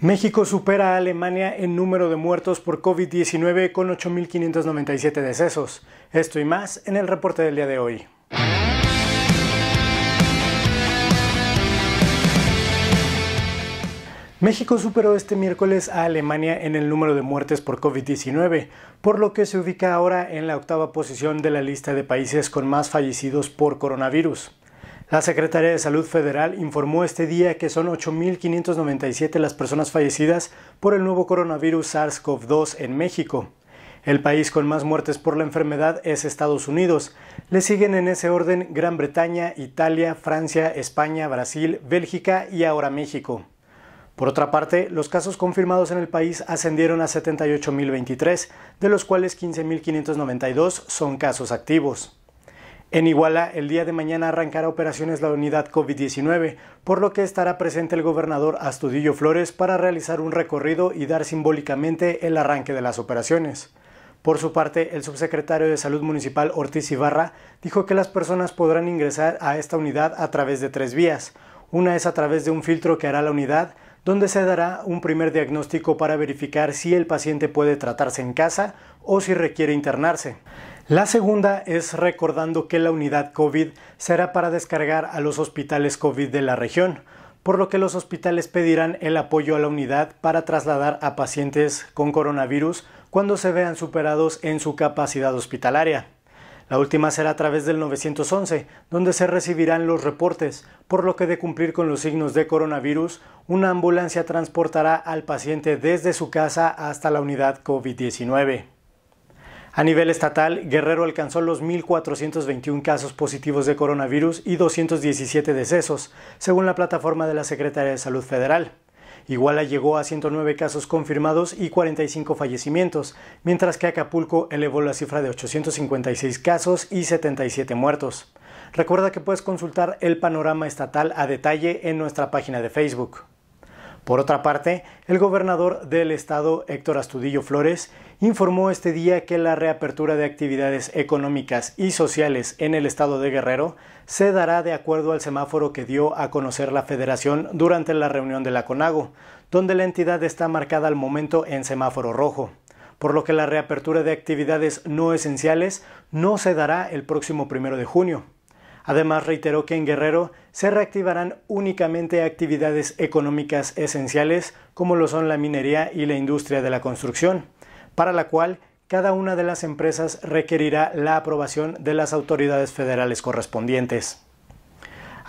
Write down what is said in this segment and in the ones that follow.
México supera a Alemania en número de muertos por COVID-19 con 8.597 decesos. Esto y más en el reporte del día de hoy. México superó este miércoles a Alemania en el número de muertes por COVID-19, por lo que se ubica ahora en la octava posición de la lista de países con más fallecidos por coronavirus. La Secretaría de Salud Federal informó este día que son 8.597 las personas fallecidas por el nuevo coronavirus SARS-CoV-2 en México. El país con más muertes por la enfermedad es Estados Unidos. Le siguen en ese orden Gran Bretaña, Italia, Francia, España, Brasil, Bélgica y ahora México. Por otra parte, los casos confirmados en el país ascendieron a 78.023, de los cuales 15.592 son casos activos. En Iguala, el día de mañana arrancará operaciones la unidad COVID-19, por lo que estará presente el gobernador Astudillo Flores para realizar un recorrido y dar simbólicamente el arranque de las operaciones. Por su parte, el subsecretario de Salud Municipal Ortiz Ibarra dijo que las personas podrán ingresar a esta unidad a través de tres vías. Una es a través de un filtro que hará la unidad, donde se dará un primer diagnóstico para verificar si el paciente puede tratarse en casa o si requiere internarse. La segunda es recordando que la unidad COVID será para descargar a los hospitales COVID de la región, por lo que los hospitales pedirán el apoyo a la unidad para trasladar a pacientes con coronavirus cuando se vean superados en su capacidad hospitalaria. La última será a través del 911, donde se recibirán los reportes, por lo que de cumplir con los signos de coronavirus, una ambulancia transportará al paciente desde su casa hasta la unidad COVID-19. A nivel estatal, Guerrero alcanzó los 1.421 casos positivos de coronavirus y 217 decesos, según la plataforma de la Secretaría de Salud Federal. Iguala llegó a 109 casos confirmados y 45 fallecimientos, mientras que Acapulco elevó la cifra de 856 casos y 77 muertos. Recuerda que puedes consultar el panorama estatal a detalle en nuestra página de Facebook. Por otra parte, el gobernador del estado, Héctor Astudillo Flores, informó este día que la reapertura de actividades económicas y sociales en el estado de Guerrero se dará de acuerdo al semáforo que dio a conocer la federación durante la reunión de la CONAGO, donde la entidad está marcada al momento en semáforo rojo por lo que la reapertura de actividades no esenciales no se dará el próximo primero de junio. Además, reiteró que en Guerrero se reactivarán únicamente actividades económicas esenciales como lo son la minería y la industria de la construcción, para la cual cada una de las empresas requerirá la aprobación de las autoridades federales correspondientes.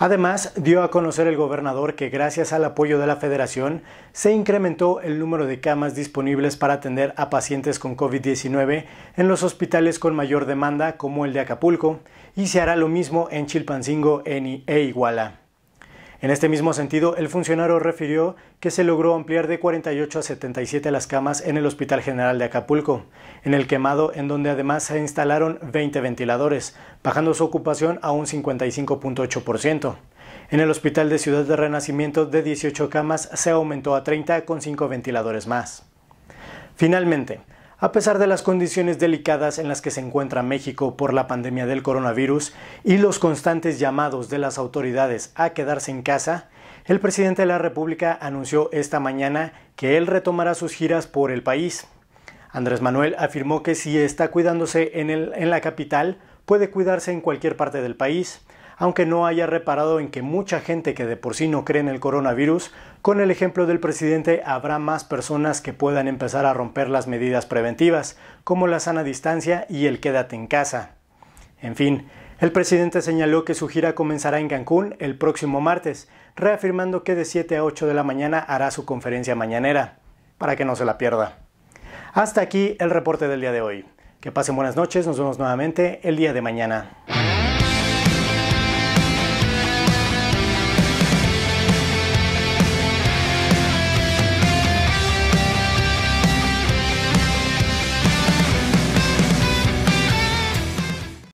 Además, dio a conocer el gobernador que gracias al apoyo de la federación se incrementó el número de camas disponibles para atender a pacientes con COVID-19 en los hospitales con mayor demanda como el de Acapulco y se hará lo mismo en Chilpancingo e Iguala. En este mismo sentido, el funcionario refirió que se logró ampliar de 48 a 77 las camas en el Hospital General de Acapulco, en el quemado en donde además se instalaron 20 ventiladores, bajando su ocupación a un 55.8%. En el Hospital de Ciudad de Renacimiento de 18 camas se aumentó a 30 con 5 ventiladores más. Finalmente, a pesar de las condiciones delicadas en las que se encuentra México por la pandemia del coronavirus y los constantes llamados de las autoridades a quedarse en casa, el presidente de la República anunció esta mañana que él retomará sus giras por el país. Andrés Manuel afirmó que si está cuidándose en, en la capital, puede cuidarse en cualquier parte del país aunque no haya reparado en que mucha gente que de por sí no cree en el coronavirus, con el ejemplo del presidente habrá más personas que puedan empezar a romper las medidas preventivas, como la sana distancia y el quédate en casa. En fin, el presidente señaló que su gira comenzará en Cancún el próximo martes, reafirmando que de 7 a 8 de la mañana hará su conferencia mañanera, para que no se la pierda. Hasta aquí el reporte del día de hoy. Que pasen buenas noches, nos vemos nuevamente el día de mañana.